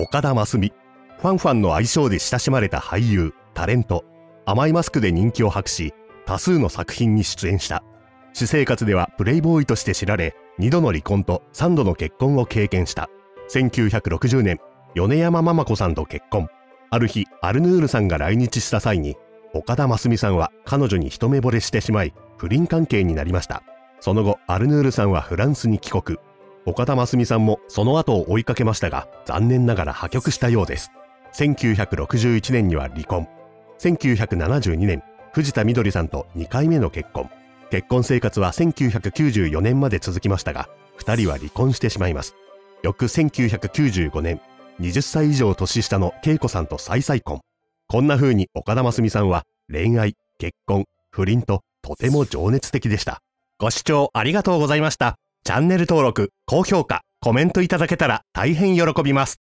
岡田真澄。ファンファンの愛称で親しまれた俳優タレント。甘いマスクで人気を博し多数の作品に出演した。私生活ではプレイボーイとして知られ2度の離婚と3度の結婚を経験した。1960年米山ママ子さんと結婚。ある日アルヌールさんが来日した際に岡田真澄さんは彼女に一目惚れしてしまい不倫関係になりました。その後アルヌールさんはフランスに帰国。岡田真澄さんもその後を追いかけましたが残念ながら破局したようです。1961年には離婚。1972年藤田みどりさんと2回目の結婚。結婚生活は1994年まで続きましたが2人は離婚してしまいます。翌1995年20歳以上年下の恵子さんと再再婚。こんな風に岡田真澄さんは恋愛結婚不倫ととても情熱的でした。ご視聴ありがとうございました。チャンネル登録高評価コメントいただけたら大変喜びます。